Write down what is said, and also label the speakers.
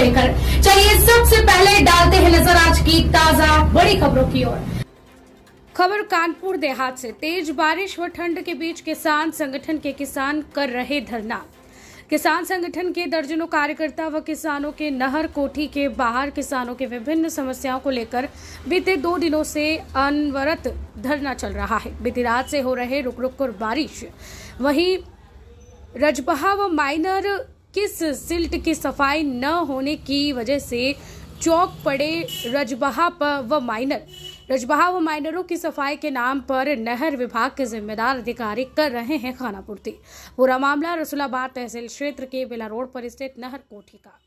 Speaker 1: लेकर। चलिए, सबसे पहले डालते हैं नज़र आज की ताज़ा बड़ी खबरों की ओर। खबर कानपुर देहात से, तेज बारिश व ठंड के बीच किसान संगठन के किसान कर रहे धरना। किसान संगठन के दर्जनों कार्यकर्ता व किसानों के नहर कोठी के बाहर किसानों के विभिन्न समस्याओं को लेकर बीते दो दिनों से अनवरत धरना चल रहा है। बीती रात से हो रहे रुक रुक कर बारिश। वहीं रजबहा व माइनर किस सिल्ट की सफ़ाई न होने की वजह से चौक पड़े रजबहा पर व माइनर। रजबहा व माइनरों की सफ़ाई के नाम पर नहर विभाग के जिम्मेदार अधिकारी कर रहे हैं खानापूर्ति पूरा मामला रसुलाबाद तहसील क्षेत्र के बेला रोड पर स्थित नहर कोठी का।